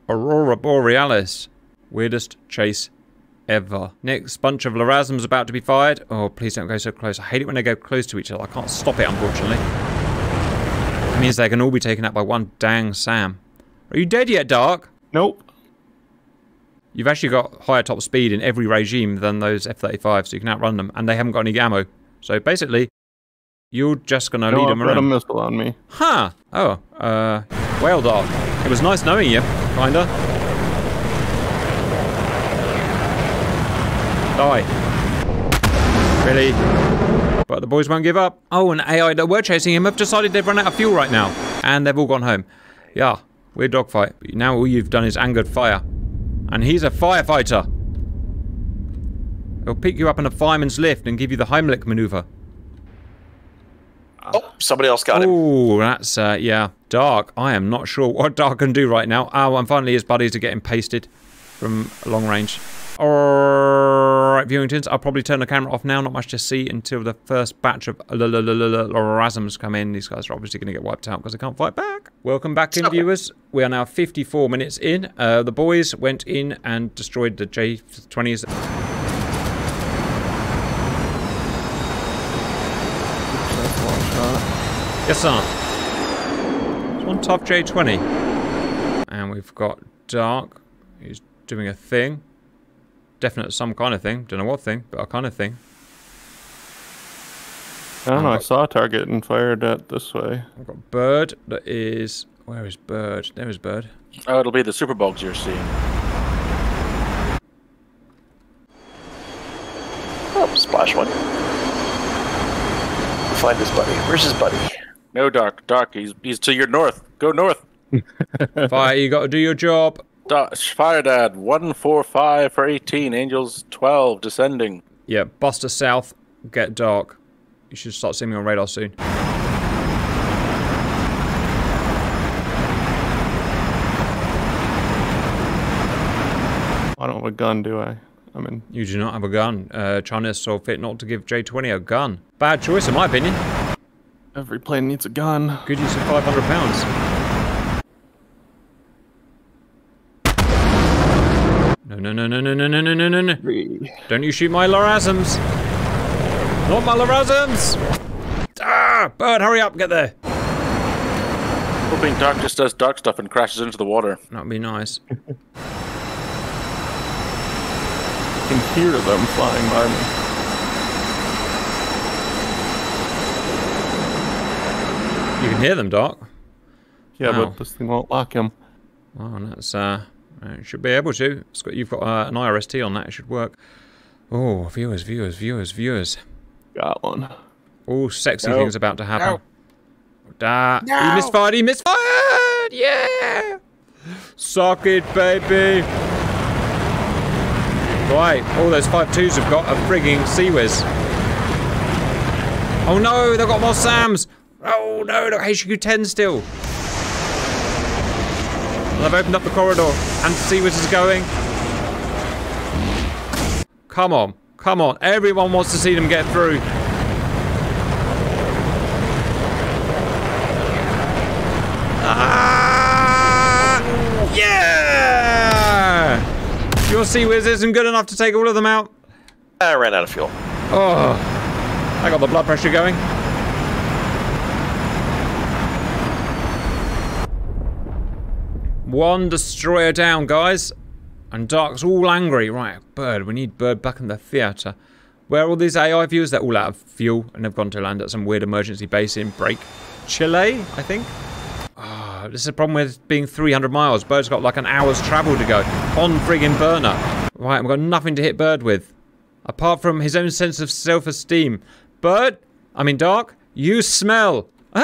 Aurora Borealis. Weirdest chase ever. Next bunch of LRASMs about to be fired. Oh, please don't go so close. I hate it when they go close to each other. I can't stop it, unfortunately. It means they can all be taken out by one dang Sam. Are you dead yet, Dark? Nope. You've actually got higher top speed in every regime than those F-35, so you can outrun them, and they haven't got any ammo. So basically, you're just gonna No, lead I've them got a missile on me. Huh. Oh, uh, well, Dark. It was nice knowing you, kinda. Die. Really? But the boys won't give up. Oh, and AI that were chasing him have decided they've run out of fuel right now. And they've all gone home. Yeah, weird dogfight. But now all you've done is angered fire. And he's a firefighter. He'll pick you up in a fireman's lift and give you the Heimlich maneuver. Oh, somebody else got him. Oh, that's uh, yeah, dark. I am not sure what dark can do right now. Oh, and finally his buddies are getting pasted from long range. Alright, viewingtons. I'll probably turn the camera off now. Not much to see until the first batch of LRASMs come in. These guys are obviously going to get wiped out because they can't fight back. Welcome back in, viewers. We are now 54 minutes in. Uh, the boys went in and destroyed the J20s. That's one shot. Yes, sir. It's one tough J20. And we've got Dark, He's doing a thing. Definite some kind of thing. Don't know what thing, but a kind of thing. Uh-huh, I don't know. I saw a target and fired at this way. We've got Bird that is. Where is Bird? There is Bird. Oh, it'll be the super bugs you're seeing. Oh, splash one. Find his buddy. Where's his buddy? No, Dark. Dark. He's he's to your north. Go north. [laughs] Fire, you got to do your job. Da- Fire Dad. One four five for eighteen. Angels twelve descending. Yeah, Buster South, get Dark. You should start seeing me on radar soon. I don't have a gun, do I? I mean, You do not have a gun. Uh, China saw fit not to give J20 a gun. Bad choice, in my opinion. Every plane needs a gun. Good use of 500 pounds. No, no, no, no, no, no, no, no, no, no, no. Don't you shoot my LRASMs. Not my LRASMs. Ah, Bird, hurry up, get there. Hoping Dark just does dark stuff and crashes into the water. That'd be nice. I [laughs] can hear them flying by me. Can hear them, Doc. Yeah, Wow. but this thing won't lock him. Wow, that's uh, it should be able to. It's got you've got uh, an IRST on that. It should work. Oh, viewers, viewers, viewers, viewers. Got one. All sexy No. things about to happen. No. Da. No. He misfired. He misfired. Yeah. Suck it, baby. Right. All those five twos have got a frigging CIWS. Oh no, they've got more Sams. Oh no, look, HQ 10 still. Well, I've opened up the corridor and CIWS is going. Come on, come on. Everyone wants to see them get through. Ah! Yeah! Your CIWS isn't good enough to take all of them out. I ran out of fuel. Oh, I got the blood pressure going. One destroyer down, guys. And Dark's all angry. Right, Bird, we need Bird back in the theatre. Where are all these AI viewers? They're all out of fuel and have gone to land at some weird emergency base in Break Chile, I think. Ah, this is a problem with being 300 miles. Bird's got like an hour's travel to go on friggin' burner. Right, I've got nothing to hit Bird with apart from his own sense of self-esteem. Bird, I mean Dark, you smell. [laughs]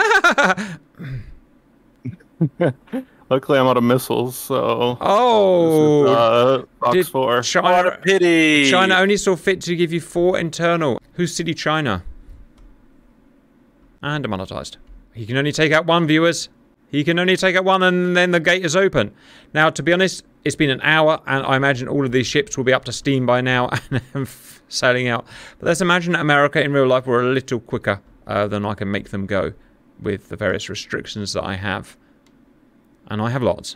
[laughs] Luckily, I'm out of missiles, so. Oh, This is, uh, Fox did 4. What a China, pity! China only saw fit to give you four internal. Who's City China? And demonetized. He can only take out one, viewers. He can only take out one, and then the gate is open. Now, to be honest, it's been an hour, and I imagine all of these ships will be up to steam by now [laughs] and sailing out. But let's imagine America in real life were a little quicker uh, than I can make them go with the various restrictions that I have. And I have lots.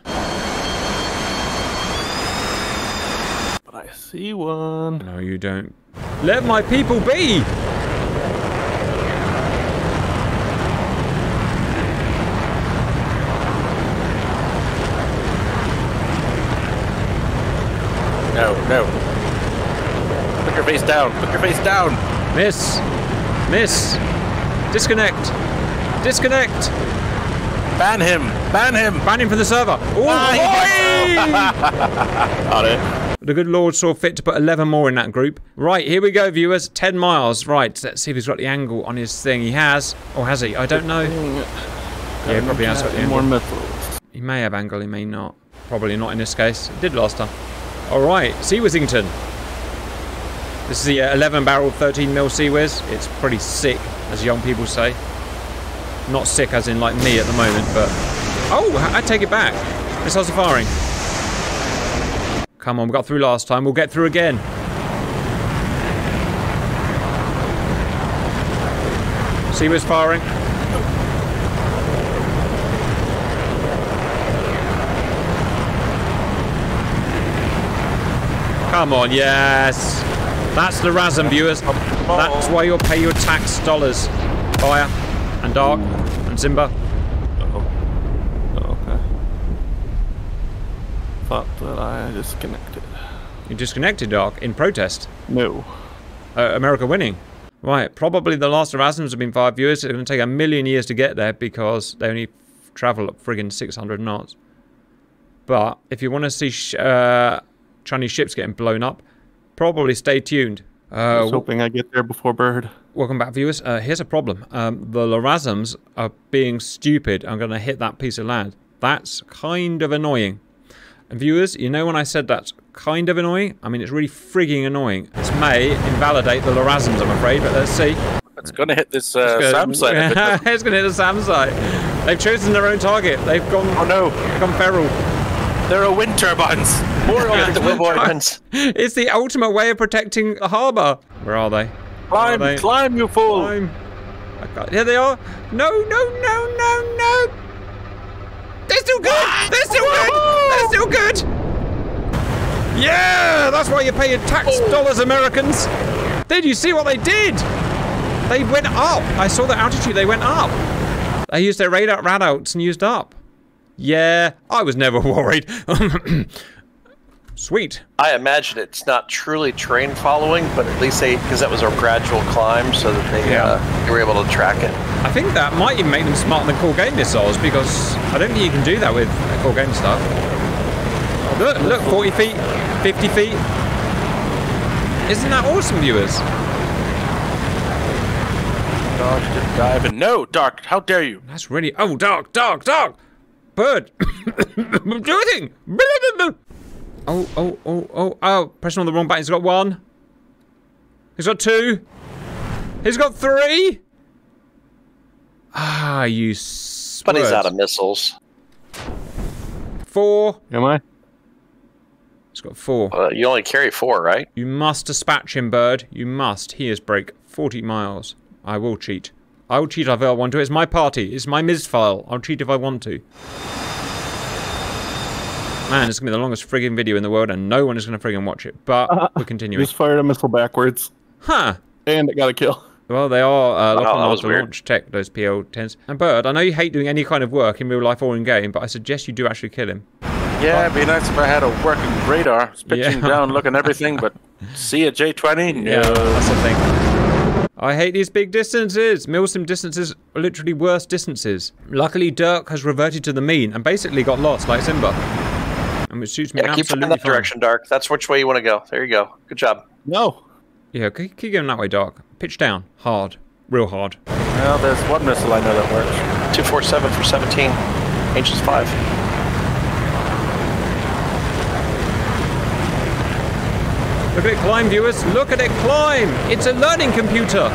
But I see one. No, you don't. Let my people be! No, no. Put your face down. Put your face down. Miss! Miss! Disconnect! Disconnect! Ban him. Ban him. Ban him from the server! Oh, [laughs] Got it. The good Lord saw fit to put 11 more in that group. Right, here we go, viewers. 10 miles. Right, let's see if he's got the angle on his thing. He has. Or has he? I don't know. Yeah, he probably has got the more angle. He may have angle, he may not. Probably not in this case. It did last time. Alright, Sea Whizzington. This is the uh, 11 barrel 13 mil CIWS. It's pretty sick, as young people say. Not sick as in like me at the moment, but. Oh, I take it back. Missiles are firing. Come on, we got through last time. We'll get through again. CIWS firing. Come on, yes. That's the Razum viewers. That's why you'll pay your tax dollars. Fire and Dark and Simba. Oh. Oh, okay. Thought that I disconnected. You disconnected Dark in protest. No. Uh, America winning. Right, probably the last LRASMs have been five viewers. It's going to take a million years to get there because they only travel at friggin' 600 knots. But if you want to see sh- uh, Chinese ships getting blown up, probably stay tuned. I Uh, was hoping I get there before Bird. Welcome back, viewers. Uh, here's a problem. Um, the LRASMs are being stupid. I'm going to hit that piece of land. That's kind of annoying. And viewers, you know when I said that's kind of annoying? I mean, it's really frigging annoying. This may invalidate the LRASMs, I'm afraid, but let's see. It's going to hit this uh, Good. SAM site. if it's going [laughs] to hit the SAM site. They've chosen their own target. They've gone, oh no, gone feral. there are wind turbines. More Yeah, [laughs] of the It's the ultimate way of protecting the harbour. Where are they? Climb, they- climb, you fool. Climb. I can't- Here they are. No, no, no, no, no. They're still good. They're still good. They're still good. Yeah, that's why you pay your tax oh. dollars, Americans. Did you see what they did? They went up. I saw the altitude. They went up. They used their radar radouts and used up. Yeah, I was never [laughs] worried. [clears throat] Sweet. I imagine it's not truly train following, but at least they, because that was a gradual climb, so that they, Yeah. uh, they were able to track it. I think that might even make them smarter than core game missiles because I don't think you can do that with core game stuff. Look, look, 40 feet, 50 feet. Isn't that awesome, viewers? Dodge didn't dive in. No, Dark, how dare you? That's really. Oh, dark, dark, dark! Bird! [coughs] do a thing! Oh, oh, oh, oh, oh. Pressing on the wrong button. He's got one. He's got two. He's got three. Ah, you. But he's out of missiles. Four. Am I? He's got four. Uh, you only carry four, right? You must dispatch him, bird. You must. He is break 40 miles. I will cheat. I will cheat if I want to. It's my party. It's my misfile. I'll cheat if I want to. Man, it's going to be the longest friggin' video in the world, and no one is going to friggin' watch it. But [laughs] we're continuing. Just fired a missile backwards, Huh. and it got a kill. Well, they are uh, locking that on to weird. launch tech, those PL-10s. And Bird, I know you hate doing any kind of work in real life or in game, but I suggest you do actually kill him. Yeah, it'd be nice if I had a working radar. Pitching Yeah. [laughs] down, looking everything, but see a J20? No. Yeah, that's the thing. I hate these big distances. Milsim distances are literally worse distances. Luckily, Dirk has reverted to the mean and basically got lost like Simba. And which suits me Yeah, keep absolutely in that fine. direction, Dark. That's which way you want to go. There you go. Good job. No. Yeah, keep, keep going that way, Dark. Pitch down. Hard. Real hard. Well, there's one missile I know that works. 247 for 17. Angels 5. Look at it climb, viewers. Look at it climb. It's a learning computer.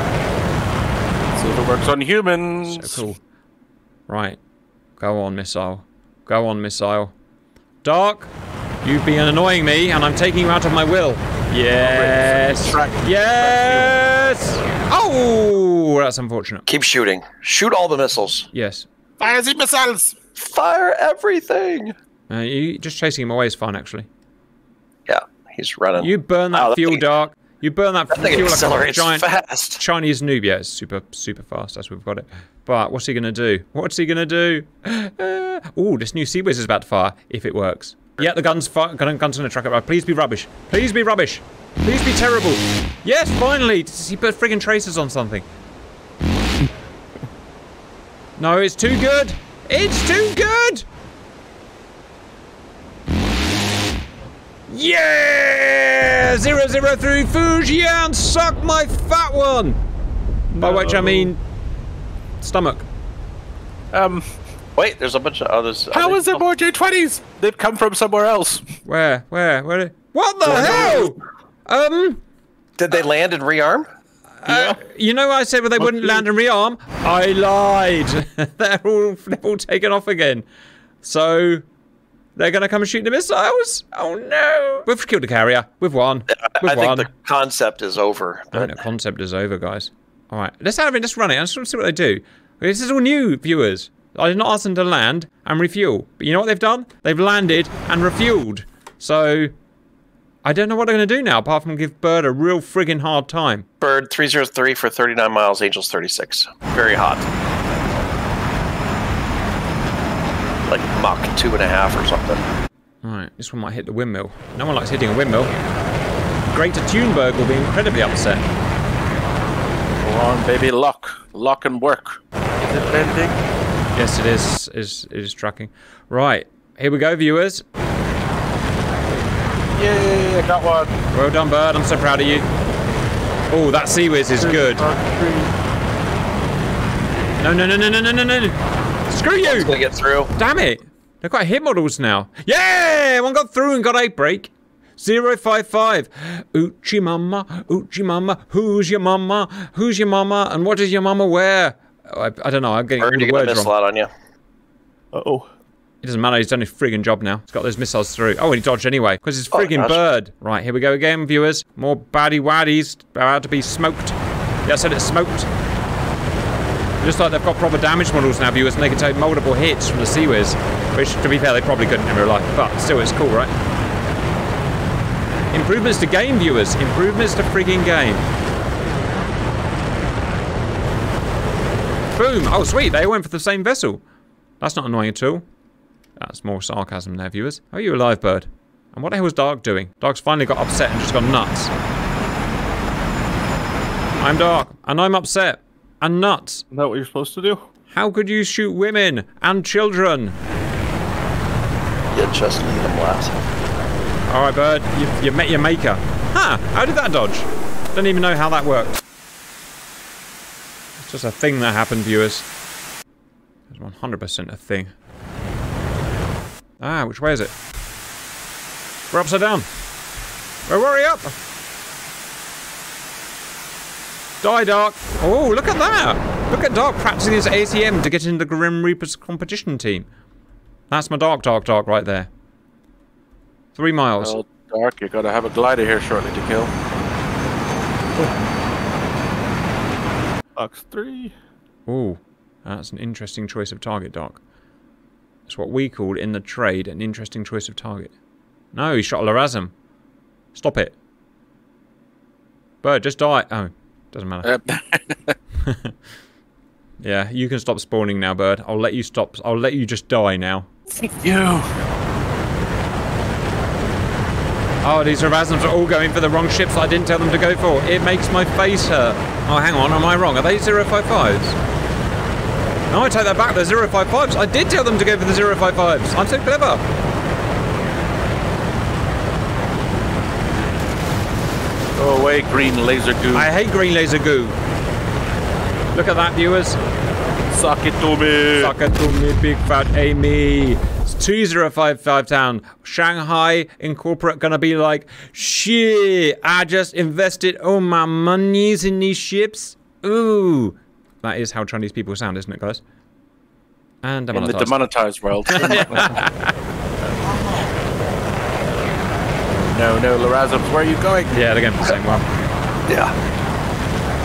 See if it works on humans. So cool. Right. Go on, missile. Go on, missile. Dark, you've been annoying me, and I'm taking you out of my will. Yes. Yes. Oh, that's unfortunate. Keep shooting. Shoot all the missiles. Yes. Fire the missiles! Fire everything. Uh, you just chasing him away is fine, actually. Yeah. He's running. You burn that Wow, that fuel, thing- Dark. You burn that, that fuel like a giant fast. Chinese noob. Yeah, it's super, super fast. That's we've got it. But what's he gonna do? What's he gonna do? [gasps] Uh, oh, this new CIWS is about to fire. If it works. Yeah, the gun's fire. Gun, gun's gonna track it. Right, please be rubbish. Please be rubbish. Please be terrible. Yes, finally. He put friggin' tracers on something. no, it's too good. It's too good. Yeah! Zero zero three Fujian, suck my fat one. By which I mean stomach. Um, Wait, there's a bunch of others. how is there more J20s? They've come from somewhere else. Where? Where? Where? What the hell? Um, Did they land and rearm? uh, you know I said well, they wouldn't land and rearm. I lied. [laughs] they're all they're all taken off again. So they're gonna come and shoot the missiles. Oh no! We've killed the carrier. We've won. We've I think the concept is over. I think the concept is over, guys. All right, let's have it. Let's run it. I just want to see what they do. This is all new, viewers. I did not ask them to land and refuel, but you know what they've done? They've landed and refueled. So I don't know what they're going to do now, apart from give Bird a real friggin' hard time. Bird 303 for 39 miles, Angels 36. Very hot. Like Mach two and a half or something. All right, this one might hit the windmill. No one likes hitting a windmill. Greta Thunberg will be incredibly upset. Go on, baby, lock. Lock and work. Is it bending? Yes, it is. Is it is tracking. Right, here we go, viewers. Yay, I got one. Well done, Bird. I'm so proud of you. Oh, that CIWS is good. No, no, no, no, no, no, no, no. Screw you! gonna get through. Damn it! They're quite hit models now. Yeah! One got through and got a break. 055. Uchi mama, uchi mama, who's your mama? Who's your mama? And what does your mama wear? Oh, I, I don't know. I'm getting all Bird, the you got a words missile wrong. out on you. Uh-oh. It doesn't matter. He's done his friggin' job now. He's got those missiles through. Oh, and he dodged anyway because it's Oh, friggin' gosh. bird. Right, here we go again, viewers. More baddie waddies about to be smoked. Yeah, I said it's smoked. Just like they've got proper damage models now, viewers, and they can take multiple hits from the CIWS, which, to be fair, they probably couldn't in real life, but still, it's cool, right? Improvements to game, viewers. Improvements to friggin' game. Boom! Oh, sweet. They went for the same vessel. That's not annoying at all. That's more sarcasm there, viewers. Are you alive, bird? And what the hell was Dark doing? Dark's finally got upset and just gone nuts. I'm Dark, and I'm upset. And nuts. Is that what you're supposed to do? How could you shoot women and children? You just need them last. Alright, bird, you, you met your maker. Huh, how did that dodge? Don't even know how that worked. It's just a thing that happened, viewers. It's 100% a thing. Ah, which way is it? We're upside down. We're worry up! Die, Dark. Oh, look at that! Look at Dark practicing his ATM to get into the Grim Reaper's competition team. That's my Dark, Dark, Dark right there. Three miles. Well, Dark, you gotta have a glider here shortly to kill. Box three. Ooh, that's an interesting choice of target, Doc. That's what we call in the trade an interesting choice of target. No, he shot a LRASM. Stop it. Bird, just die. Oh, doesn't matter. [laughs] Yeah, you can stop spawning now, Bird. I'll let you stop. I'll let you just die now. you. Oh, these LRASMs are all going for the wrong ships I didn't tell them to go for. It makes my face hurt. Oh, hang on, am I wrong? Are they 055s? No, I take that back. They're 055s. I did tell them to go for the 055s. I'm so clever. Go away, green laser goo. I hate green laser goo. Look at that, viewers. Suck it to me. Suck it to me, big fat Amy. It's 2055 town. Shanghai Incorporate gonna be like, shit, I just invested all my monies in these ships. Ooh. That is how Chinese people sound, isn't it, guys? And In the demonetized. demonetized world. [laughs] [laughs] no, no, LRASMs, where are you going? yeah, they're going for the same one. Yeah.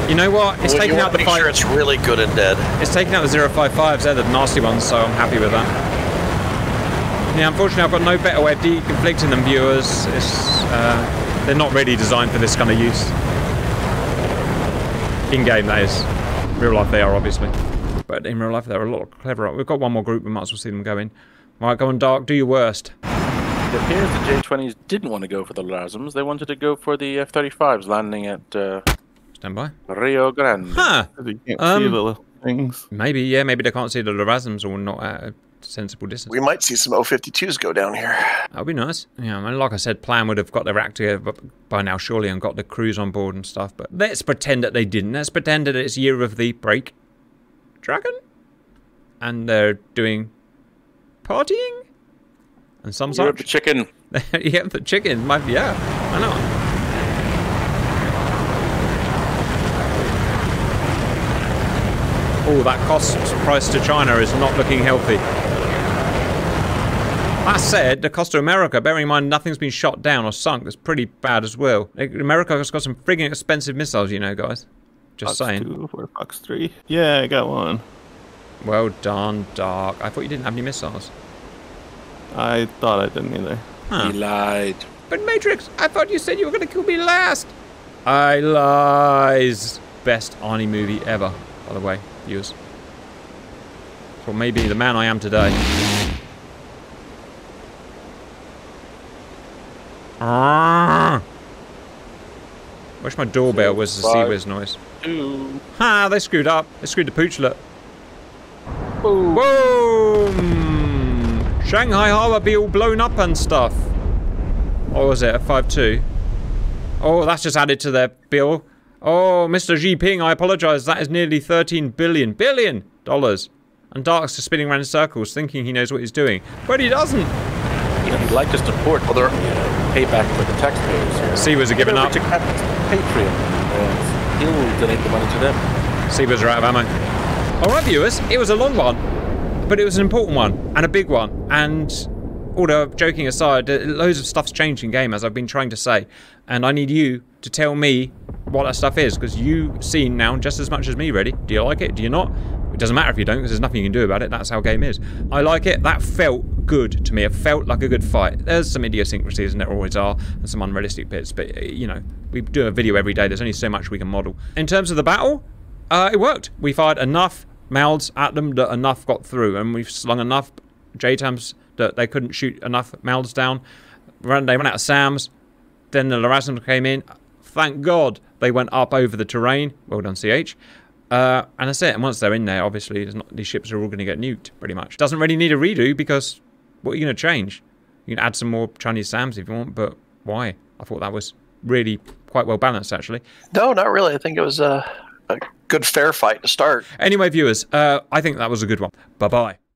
You know what? It's Well, taking out the make five. sure it's really good and dead. It's taking out the 055s. They're the nasty ones, so I'm happy with that. Yeah, unfortunately, I've got no better way of deconflicting them, viewers. It's, uh, they're not really designed for this kind of use. In game, that is. Real life, they are obviously, but in real life, they're a lot cleverer. We've got one more group. We might as well see them go in. Right, go on, Dark. Do your worst. It appears the J-20s didn't want to go for the LASMs. They wanted to go for the F-35s landing at uh, Stand by. Rio Grande. Huh. 'Cause you can't Um, see the little things. Maybe, yeah, maybe they can't see the LRASMs or not at a sensible distance. We might see some O52s go down here. That would be nice. Yeah, I mean, like I said, PLAN would have got their act together by now, surely, and got the crews on board and stuff. But let's pretend that they didn't. Let's pretend that it's year of the break dragon, and they're doing partying and some You're the such. chicken. [laughs] yeah, the chicken. Might, be yeah, I know. Oh, that cost price to China is not looking healthy. That said, the cost to America, bearing in mind nothing's been shot down or sunk, is pretty bad as well. America has got some frigging expensive missiles, you know, guys. Just Fox saying. 2 or Fox 3. Yeah, I got one. Well done, Dark. I thought you didn't have any missiles. I thought I didn't either. Huh. He lied. But Matrix, I thought you said you were going to kill me last. I lies. Best Arnie movie ever, by the way, viewers. Well, maybe the man I am today. Ah. Wish my doorbell was the sea Five. whiz noise. Two. Ha! They screwed up. They screwed the poochlet. Boom. Boom! Shanghai Harbour be all blown up and stuff. What was it? A 5-2? Oh, that's just added to their bill. Oh, Mr. Xi Jinping, I apologise. That is nearly 13 billion. Billion! Dollars. And Dark's just spinning around in circles, thinking he knows what he's doing. But he doesn't. You know, he'd like to support uh, payback for the taxpayers here. Seawers are giving up. over to Captain's Patreon. and he'll donate the money to them. Seabirds are out of ammo. Alright, viewers, it was a long one, but it was an important one and a big one. And the joking aside, loads of stuff's changed in game, as I've been trying to say. And I need you to tell me what that stuff is, because you've seen now just as much as me, ready? Do you like it? Do you not? It doesn't matter if you don't, because there's nothing you can do about it. That's how game is. I like it. That felt good to me. It felt like a good fight. There's some idiosyncrasies, and there always are, and some unrealistic bits, but, you know, we do a video every day. There's only so much we can model. In terms of the battle, uh, it worked. We fired enough MALDs at them that enough got through, and we've slung enough JATMs that they couldn't shoot enough MALDs down. Ran, they ran out of SAMs. Then the LRASMs came in. Thank God they went up over the terrain. Well done, CH. Uh, and that's it. And once they're in there, obviously, not, these ships are all going to get nuked, pretty much. Doesn't really need a redo because what are you going to change? You can add some more Chinese SAMs if you want, but why? I thought that was really quite well balanced, actually. No, not really. I think it was a, a good fair fight to start. Anyway, viewers, uh, I think that was a good one. Bye bye.